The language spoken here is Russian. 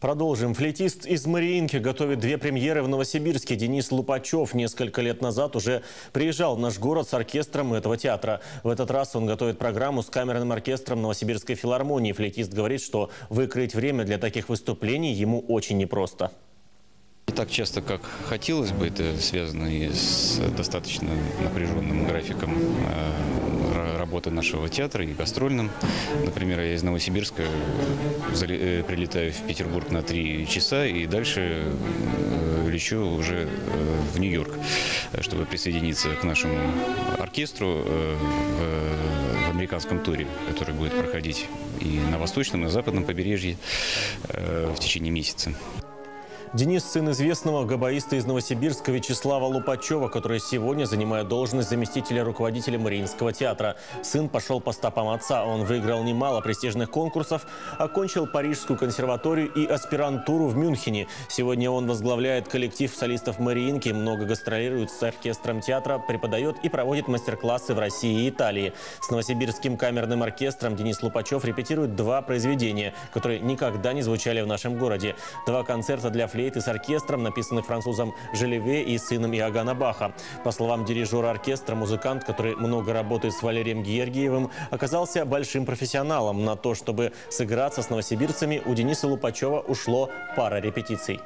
Продолжим. Флейтист из Мариинки готовит две премьеры в Новосибирске. Денис Лупачев несколько лет назад уже приезжал в наш город с оркестром этого театра. В этот раз он готовит программу с камерным оркестром Новосибирской филармонии. Флейтист говорит, что выкроить время для таких выступлений ему очень непросто. Не так часто, как хотелось бы, это связано и с достаточно напряженным графиком э, работы нашего театра и гастрольным. Например, я из Новосибирска э, прилетаю в Петербург на три часа и дальше э, лечу уже в Нью-Йорк, чтобы присоединиться к нашему оркестру в, американском туре, который будет проходить и на восточном, и на западном побережье в течение месяца. Денис – сын известного габаиста из Новосибирска Вячеслава Лупачева, который сегодня занимает должность заместителя руководителя Мариинского театра. Сын пошел по стопам отца. Он выиграл немало престижных конкурсов, окончил Парижскую консерваторию и аспирантуру в Мюнхене. Сегодня он возглавляет коллектив солистов Мариинки, много гастролирует с оркестром театра, преподает и проводит мастер-классы в России и Италии. С Новосибирским камерным оркестром Денис Лупачев репетирует два произведения, которые никогда не звучали в нашем городе. Два концерта для флейты с оркестром, написанных французом Желеве и сыном Иоганна Баха. По словам дирижера оркестра, музыкант, который много работает с Валерием Георгиевым, оказался большим профессионалом. На то, чтобы сыграться с новосибирцами, у Дениса Лупачева ушло пара репетиций.